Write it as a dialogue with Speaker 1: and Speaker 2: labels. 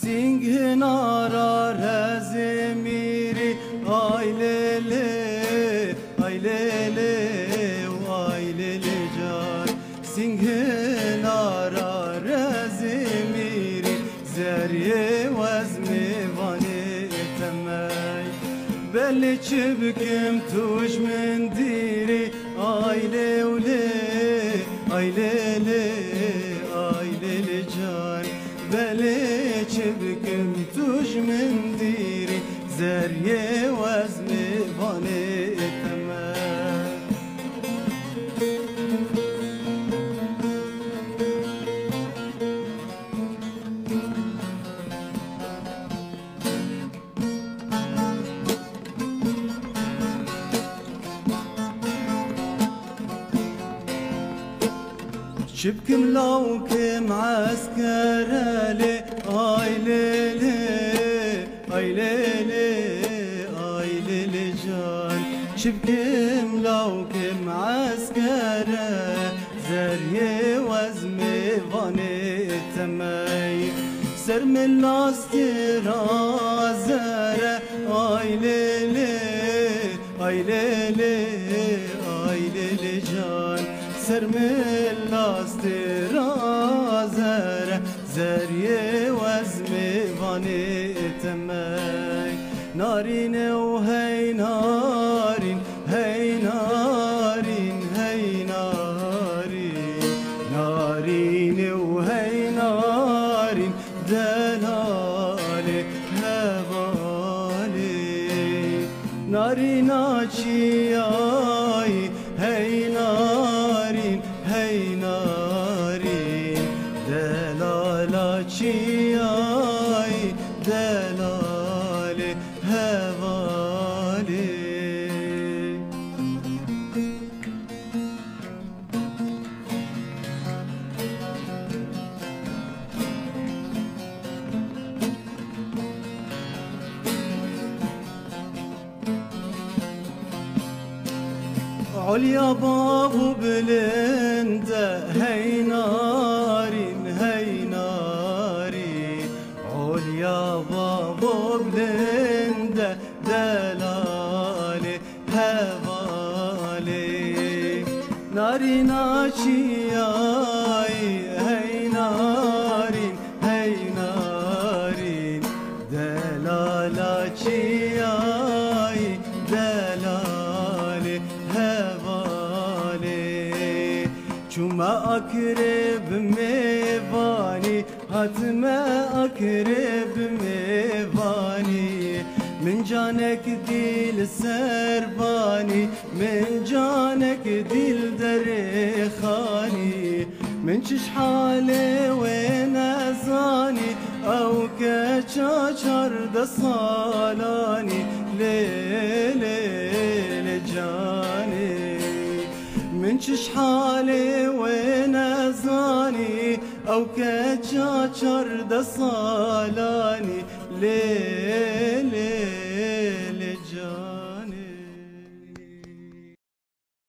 Speaker 1: Singhin arar hezemiri ailele ailele ailele can Singhin arar hezemiri zerye vazmi vane temay Belli çibkim tuş mendiri aile ule ailele شبكم لو كم عسكر لي. آي ليلي آي ليلي آي ليلي جان. شبكم لو كم عسكر وزمي فاني تمي. سر من لاستيرا زره آي ليلي آي ليلي آي ليلي جان. سرمل لاسترا زر زریه وزمی وانی تمی نارین و هی نارین هی نارین هی نارین نارین و هی نارین دلال هوالی نارینا چیای هی نارین ey narin Delalaçi ay delali heva. ol ya babu belende hey narin hey narin ol ya babu belende delale hevale narin açiyay hey narin. هاتما أقرب ميباني هاتما أقرب ميباني من جانك ديل سرباني من جانك ديل دريخاني. من شش حالي وين أزاني أو كشاشر دصالاني ليلي منشش حالي وين أزاني؟ أو كتشاشر دصالاني ليه؟